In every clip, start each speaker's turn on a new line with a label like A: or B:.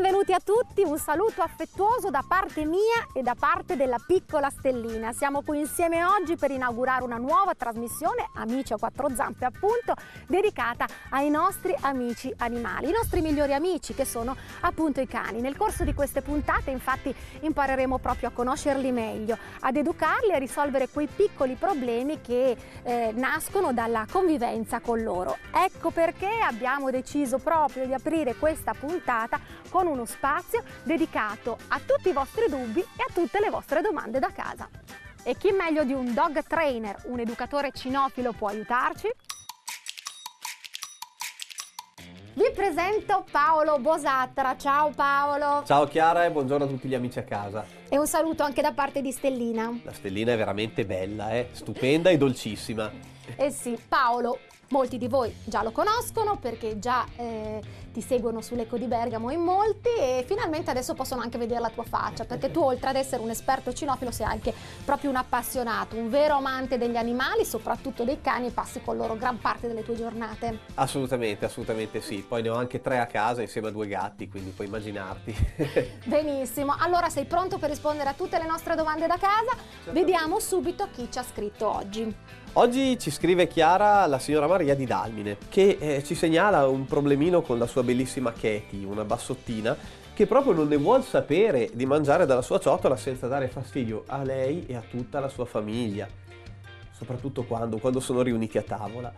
A: Benvenuti a tutti, un saluto affettuoso da parte mia e da parte della piccola Stellina. Siamo qui insieme oggi per inaugurare una nuova trasmissione, Amici a quattro zampe appunto, dedicata ai nostri amici animali, i nostri migliori amici che sono appunto i cani. Nel corso di queste puntate infatti impareremo proprio a conoscerli meglio, ad educarli e a risolvere quei piccoli problemi che eh, nascono dalla convivenza con loro. Ecco perché abbiamo deciso proprio di aprire questa puntata con uno spazio dedicato a tutti i vostri dubbi e a tutte le vostre domande da casa. E chi meglio di un dog trainer, un educatore cinofilo può aiutarci? Vi presento Paolo Bosatra. Ciao Paolo.
B: Ciao Chiara e buongiorno a tutti gli amici a casa.
A: E un saluto anche da parte di Stellina.
B: La Stellina è veramente bella, eh? stupenda e dolcissima.
A: Eh sì, Paolo, molti di voi già lo conoscono perché già eh, ti seguono sull'Eco di Bergamo in molti e finalmente adesso possono anche vedere la tua faccia perché tu oltre ad essere un esperto cinofilo sei anche proprio un appassionato, un vero amante degli animali, soprattutto dei cani e passi con loro gran parte delle tue giornate.
B: Assolutamente, assolutamente sì. Poi ne ho anche tre a casa insieme a due gatti, quindi puoi immaginarti.
A: Benissimo, allora sei pronto per rispondere a tutte le nostre domande da casa? Vediamo subito chi ci ha scritto oggi.
B: Oggi ci scrive Chiara la signora Maria di Dalmine che eh, ci segnala un problemino con la sua bellissima Katie, una bassottina, che proprio non ne vuol sapere di mangiare dalla sua ciotola senza dare fastidio a lei e a tutta la sua famiglia, soprattutto quando, quando sono riuniti a tavola.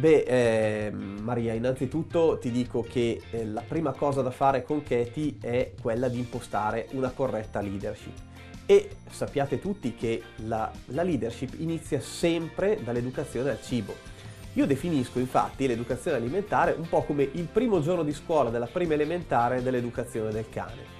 B: Beh, eh, Maria, innanzitutto ti dico che eh, la prima cosa da fare con Katie è quella di impostare una corretta leadership e sappiate tutti che la, la leadership inizia sempre dall'educazione al cibo. Io definisco infatti l'educazione alimentare un po' come il primo giorno di scuola della prima elementare dell'educazione del cane.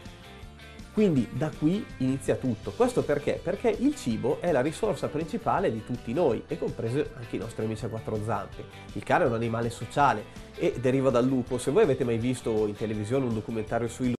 B: Quindi da qui inizia tutto. Questo perché? Perché il cibo è la risorsa principale di tutti noi, e compreso anche i nostri amici a quattro zampe. Il cane è un animale sociale e deriva dal lupo. Se voi avete mai visto in televisione un documentario sui lupi,